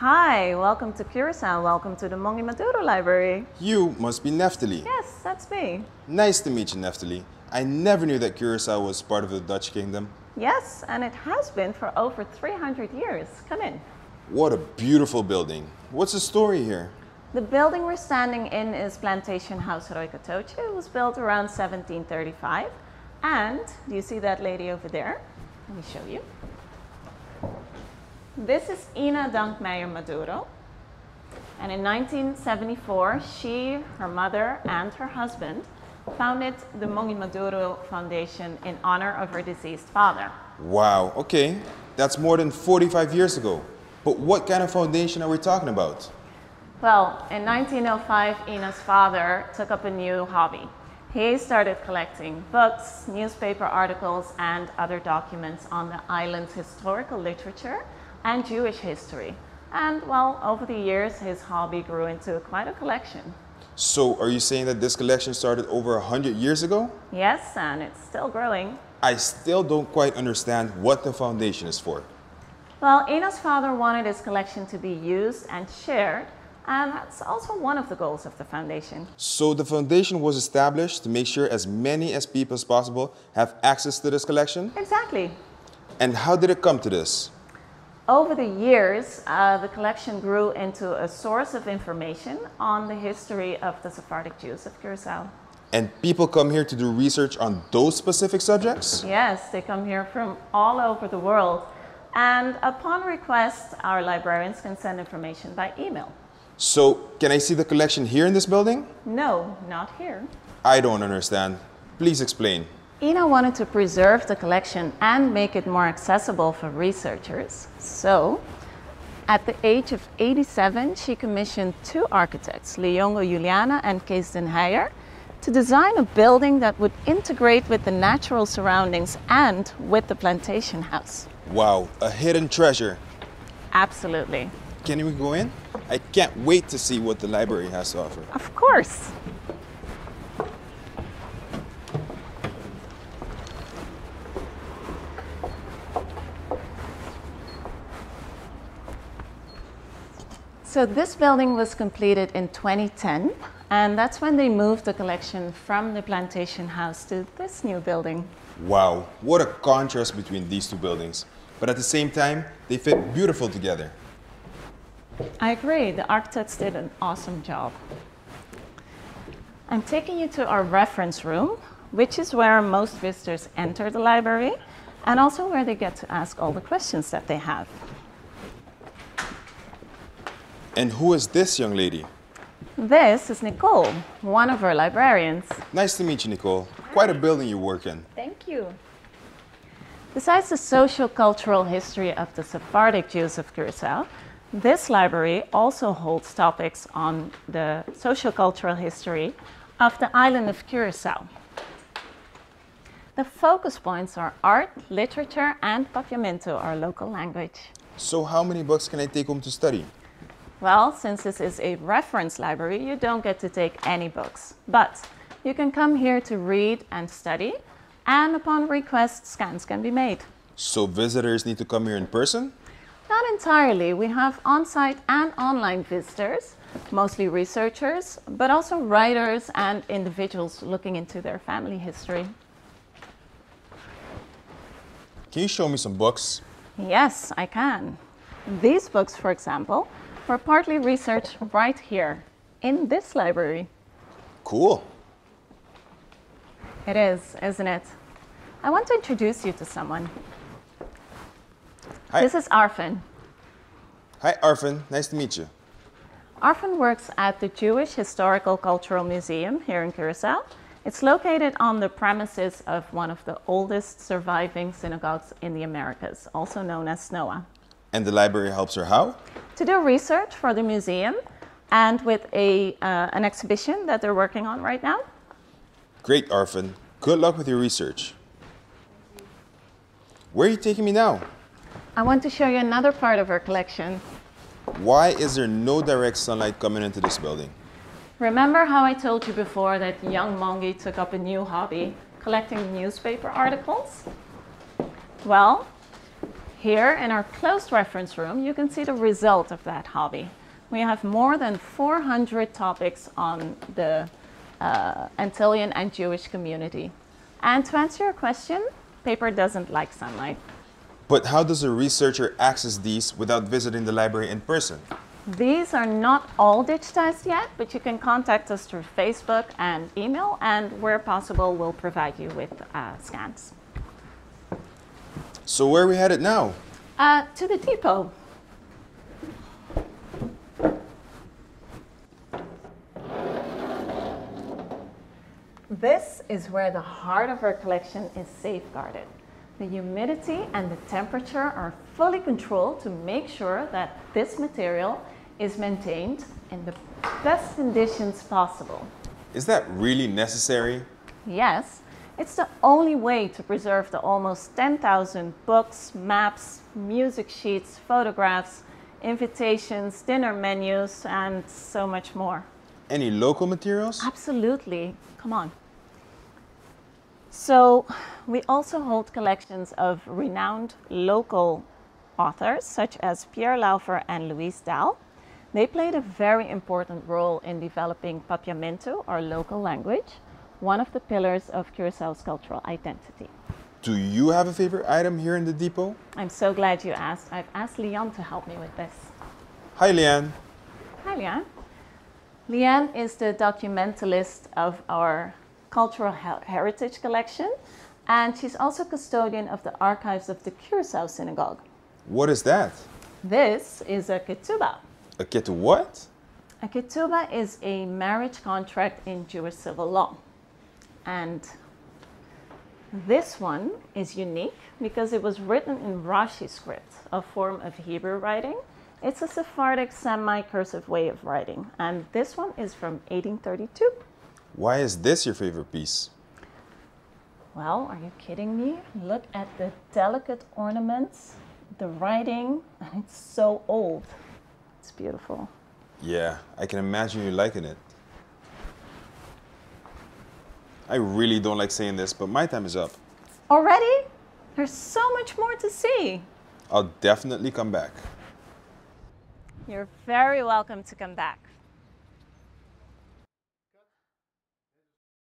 Hi, welcome to Curacao. Welcome to the Mongui Maduro Library. You must be Neftali. Yes, that's me. Nice to meet you, Neftali. I never knew that Curacao was part of the Dutch kingdom. Yes, and it has been for over 300 years. Come in. What a beautiful building. What's the story here? The building we're standing in is Plantation House Rooi Catootje. It was built around 1735. And do you see that lady over there? Let me show you. This is Ina Dankmeijer Maduro. And in 1974, she, her mother, and her husband founded the Mongui Maduro Foundation in honor of her deceased father. Wow, okay. That's more than 45 years ago. But what kind of foundation are we talking about? Well, in 1905, Ina's father took up a new hobby. He started collecting books, newspaper articles, and other documents on the island's historical literature and Jewish history. And well, over the years, his hobby grew into quite a collection. So, are you saying that this collection started over 100 years ago? Yes, and it's still growing. I still don't quite understand what the foundation is for. Well, Ina's father wanted his collection to be used and shared, and that's also one of the goals of the foundation. So, the foundation was established to make sure as many as people as possible have access to this collection? Exactly. And how did it come to this? Over the years, uh, the collection grew into a source of information on the history of the Sephardic Jews of Curacao. And people come here to do research on those specific subjects? Yes, they come here from all over the world. And upon request, our librarians can send information by email. So, can I see the collection here in this building? No, not here. I don't understand. Please explain. Ina wanted to preserve the collection and make it more accessible for researchers. So, at the age of 87, she commissioned two architects, Leongo Juliana and Kees den Heijer, to design a building that would integrate with the natural surroundings and with the plantation house. Wow, a hidden treasure. Absolutely. Can we go in? I can't wait to see what the library has to offer. Of course. So this building was completed in 2010, and that's when they moved the collection from the plantation house to this new building. Wow, what a contrast between these two buildings. But at the same time, they fit beautiful together. I agree, the architects did an awesome job. I'm taking you to our reference room, which is where most visitors enter the library and also where they get to ask all the questions that they have. And who is this young lady? This is Nicole, one of our librarians. Nice to meet you, Nicole. Quite a building you work in. Thank you. Besides the social cultural history of the Sephardic Jews of Curacao, this library also holds topics on the social cultural history of the island of Curacao. The focus points are art, literature, and Papiamento, our local language. So, how many books can I take home to study? Well, since this is a reference library, you don't get to take any books. But you can come here to read and study, and upon request, scans can be made. So, visitors need to come here in person? Not entirely. We have on site and online visitors, mostly researchers, but also writers and individuals looking into their family history. Can you show me some books? Yes, I can. These books, for example, were partly researched right here in this library. Cool. It is, isn't it? I want to introduce you to someone. Hi. This is Arfin. Hi, Arfin. Nice to meet you. Arfin works at the Jewish Historical Cultural Museum here in Curacao. It's located on the premises of one of the oldest surviving synagogues in the Americas, also known as SNOA. And the library helps her how? To do research for the museum and with a, uh, an exhibition that they're working on right now. Great, Arfin. Good luck with your research. Where are you taking me now? I want to show you another part of our collection. Why is there no direct sunlight coming into this building? Remember how I told you before that young Mongui took up a new hobby, collecting newspaper articles? Well, Here in our closed reference room, you can see the result of that hobby. We have more than 400 topics on the uh, Antillean and Jewish community. And to answer your question, paper doesn't like sunlight. But how does a researcher access these without visiting the library in person? These are not all digitized yet, but you can contact us through Facebook and email, and where possible, we'll provide you with uh, scans. So where are we headed now? Uh, to the depot. This is where the heart of our collection is safeguarded. The humidity and the temperature are fully controlled to make sure that this material is maintained in the best conditions possible. Is that really necessary? Yes, it's the only way to preserve the almost 10,000 books, maps, music sheets, photographs, invitations, dinner menus, and so much more. Any local materials? Absolutely. Come on. So, we also hold collections of renowned local authors such as Pierre Lauffer and Luis Daal. They played a very important role in developing Papiamento, our local language, one of the pillars of Curaçao's cultural identity. Do you have a favorite item here in the depot? I'm so glad you asked. I've asked Leon to help me with this. Hi, Leanne. Hi, Leanne. Leanne is the documentalist of our cultural heritage collection, and she's also custodian of the archives of the Curacao Synagogue. What is that? This is a ketubah. A ketu what? A ketubah is a marriage contract in Jewish civil law. And this one is unique because it was written in Rashi script, a form of Hebrew writing. It's a Sephardic semi-cursive way of writing, and this one is from 1832. Why is this your favorite piece? Well, are you kidding me? Look at the delicate ornaments, the writing, and it's so old. It's beautiful. Yeah, I can imagine you liking it. I really don't like saying this, but my time is up. Already? There's so much more to see. I'll definitely come back. You're very welcome to come back.